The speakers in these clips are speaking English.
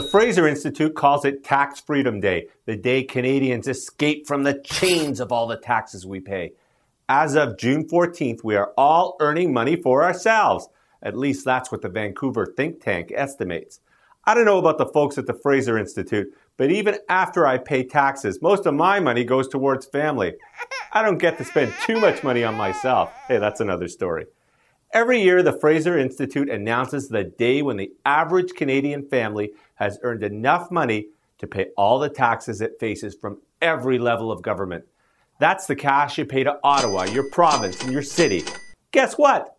Fraser Institute calls it Tax Freedom Day, the day Canadians escape from the chains of all the taxes we pay. As of June 14th, we are all earning money for ourselves. At least that's what the Vancouver think tank estimates. I don't know about the folks at the Fraser Institute, but even after I pay taxes, most of my money goes towards family. I don't get to spend too much money on myself. Hey, that's another story. Every year, the Fraser Institute announces the day when the average Canadian family has earned enough money to pay all the taxes it faces from every level of government. That's the cash you pay to Ottawa, your province, and your city. Guess what?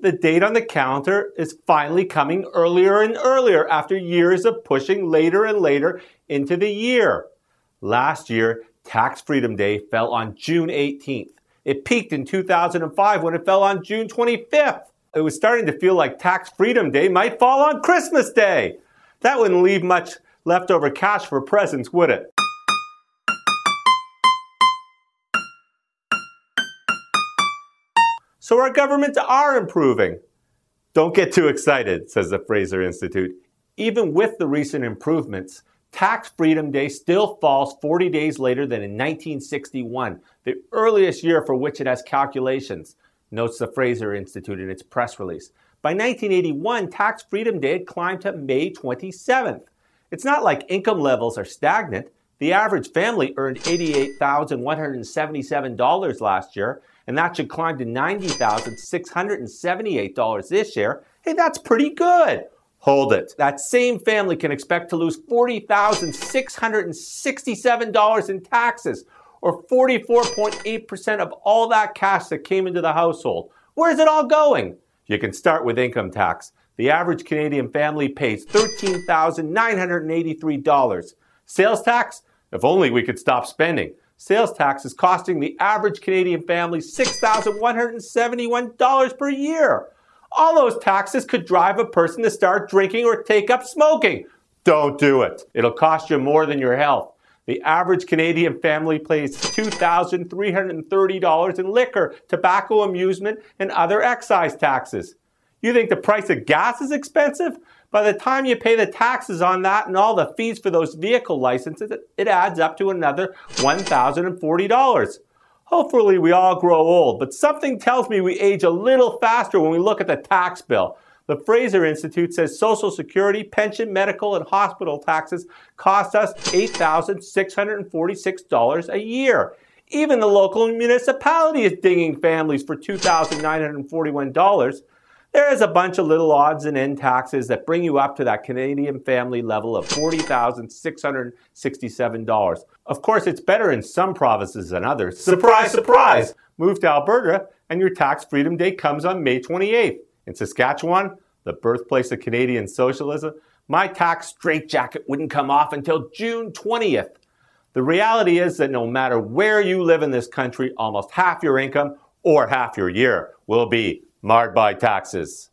The date on the calendar is finally coming earlier and earlier after years of pushing later and later into the year. Last year, Tax Freedom Day fell on June 18th. It peaked in 2005 when it fell on June 25th. It was starting to feel like Tax Freedom Day might fall on Christmas Day. That wouldn't leave much leftover cash for presents, would it? So our governments are improving. Don't get too excited, says the Fraser Institute. Even with the recent improvements, Tax Freedom Day still falls 40 days later than in 1961, the earliest year for which it has calculations, notes the Fraser Institute in its press release. By 1981, Tax Freedom Day had climbed to May 27th. It's not like income levels are stagnant. The average family earned $88,177 last year, and that should climb to $90,678 this year. Hey, that's pretty good. Hold it. That same family can expect to lose $40,667 in taxes, or 44.8% of all that cash that came into the household. Where's it all going? You can start with income tax. The average Canadian family pays $13,983. Sales tax? If only we could stop spending. Sales tax is costing the average Canadian family $6,171 per year. All those taxes could drive a person to start drinking or take up smoking. Don't do it. It'll cost you more than your health. The average Canadian family pays $2,330 in liquor, tobacco, amusement, and other excise taxes. You think the price of gas is expensive? By the time you pay the taxes on that and all the fees for those vehicle licenses, it adds up to another $1,040. Hopefully, we all grow old, but something tells me we age a little faster when we look at the tax bill. The Fraser Institute says Social Security, pension, medical, and hospital taxes cost us $8,646 a year. Even the local municipality is dinging families for $2,941. There is a bunch of little odds and end taxes that bring you up to that Canadian family level of $40,667. Of course, it's better in some provinces than others. Surprise, surprise! Move to Alberta and your tax freedom day comes on May 28th. In Saskatchewan, the birthplace of Canadian socialism, my tax straitjacket wouldn't come off until June 20th. The reality is that no matter where you live in this country, almost half your income or half your year will be marred by taxes.